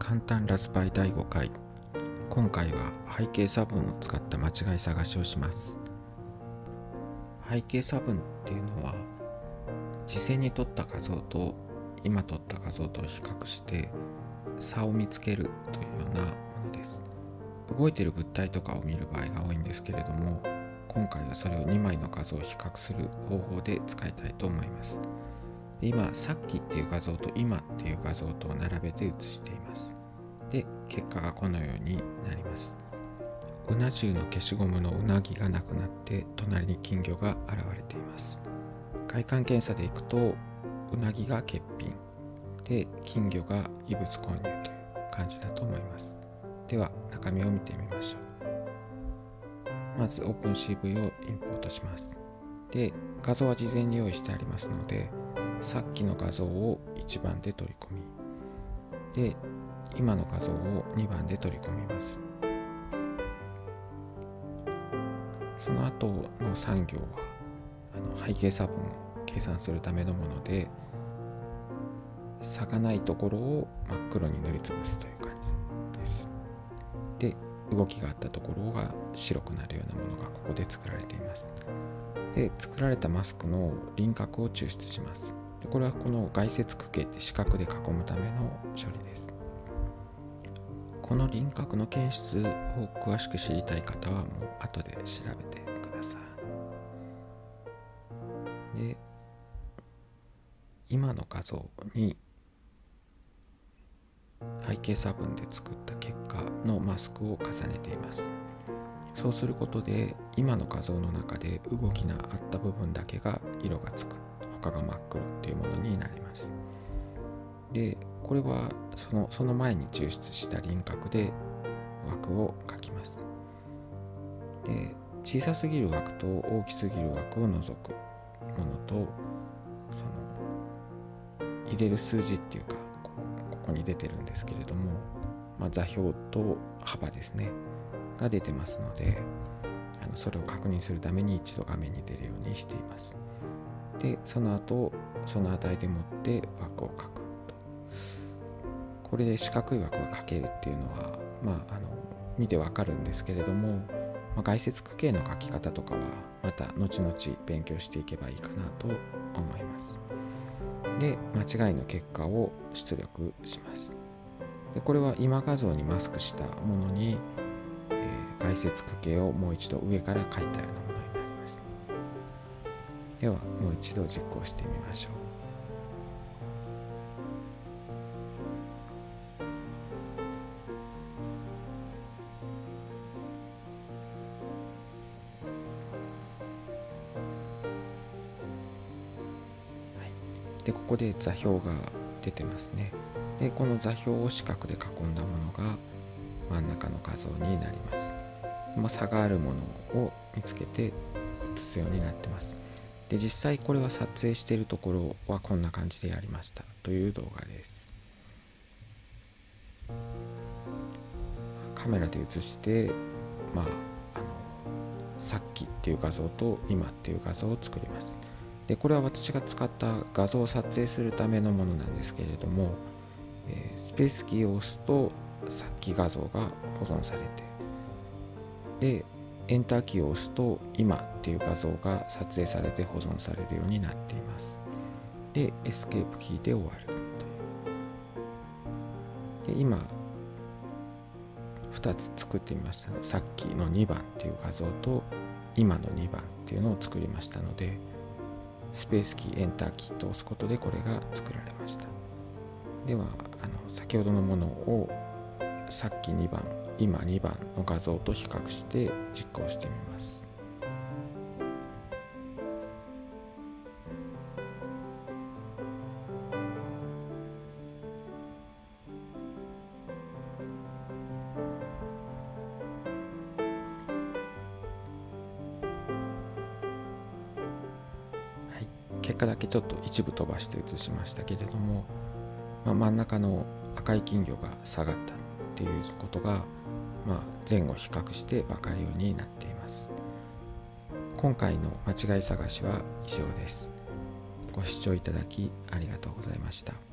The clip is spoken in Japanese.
簡単ラズパイ第5回。今回は背景差分を使った間違い探しをします。背景差分っていうのは事前に撮った画像と今撮った画像と比較して差を見つけるというようなものです。動いてる物体とかを見る場合が多いんですけれども今回はそれを2枚の画像を比較する方法で使いたいと思います。で今さっきっていう画像と今っていう画像と並べて写しています。で結果がこのようになります。うな重の消しゴムのうなぎがなくなって隣に金魚が現れています。外観検査でいくとうなぎが欠品。で金魚が異物混入という感じだと思います。では中身を見てみましょう。まず OpenCV をインポートします。で画像は事前に用意してありますのでさっきの画像を1番で取り込みで今の画像を2番で取り込みます。その後の3行はあの背景差分を計算するためのもので差がないところを真っ黒に塗りつぶすという感じです。で動きがあったところが白くなるようなものがここで作られています。で作られたマスクの輪郭を抽出します。でこれはこの外接区形って四角で囲むための処理です。この輪郭の検出を詳しく知りたい方はもう後で調べてください。で今の画像に背景差分で作った結果のマスクを重ねています。そうすることで今の画像の中で動きのあった部分だけが色がつく。他が真っ黒っていうものになりますでこれはそのその前に抽出した輪郭で枠を描きますで小さすぎる枠と大きすぎる枠を除くものとその入れる数字っていうかここに出てるんですけれども、まあ、座標と幅ですねが出てますのであのそれを確認するために一度画面に出るようにしています。でその後その値でもって枠を書くと。これで四角い枠が書けるっていうのはまああの見てわかるんですけれども、まあ、外接区形の書き方とかはまた後々勉強していけばいいかなと思います。で間違いの結果を出力します。でこれは今画像にマスクしたものに、えー、外接区形をもう一度上から書いたようなものではもう一度実行してみましょう。でここで座標が出てますね。でこの座標を四角で囲んだものが真ん中の画像になります、まあ、差があるものを見つけて写すようになってます。で実際これは撮影しているところはこんな感じでやりましたという動画です。カメラで写してまああのさっきっていう画像と今っていう画像を作ります。でこれは私が使った画像を撮影するためのものなんですけれども、えー、スペースキーを押すとさっき画像が保存されてでエンターキーを押すと今っていう画像が撮影されて保存されるようになっています。でエスケープキーで終わるで今2つ作ってみましたさっきの2番っていう画像と今の2番っていうのを作りましたのでスペースキーエンターキーと押すことでこれが作られました。ではあの先ほどのものをさっき2番今2番の画像と比較して実行してみます。はい、結果だけちょっと一部飛ばして写しましたけれども、まあ、真ん中の赤い金魚が下がったっていうことがまあ、前後比較して分かるようになっています。今回の間違い探しは以上です。ご視聴いただきありがとうございました。